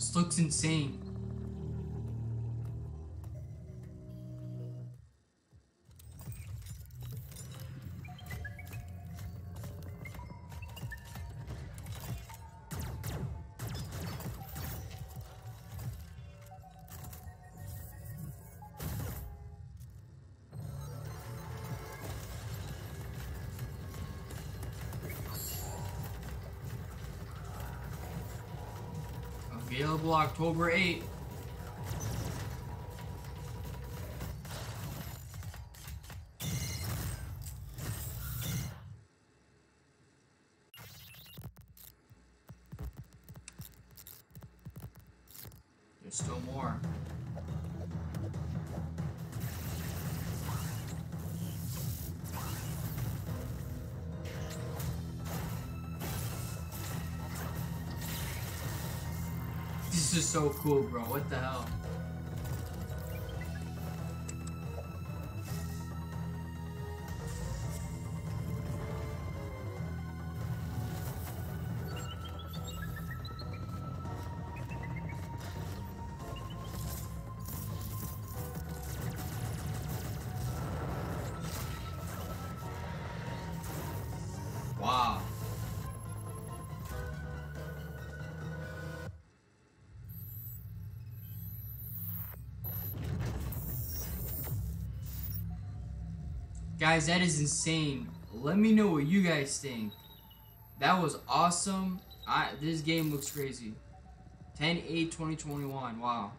This looks Available October 8th. There's still more. Is so cool, bro. What the hell? Guys, that is insane. Let me know what you guys think. That was awesome. I this game looks crazy. 10 8 2021. Wow.